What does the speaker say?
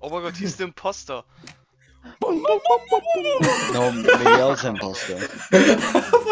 Oh mein Gott, hier ist der Imposter. Bum, bum, bum, bum, bum. No, Miguel's imposter.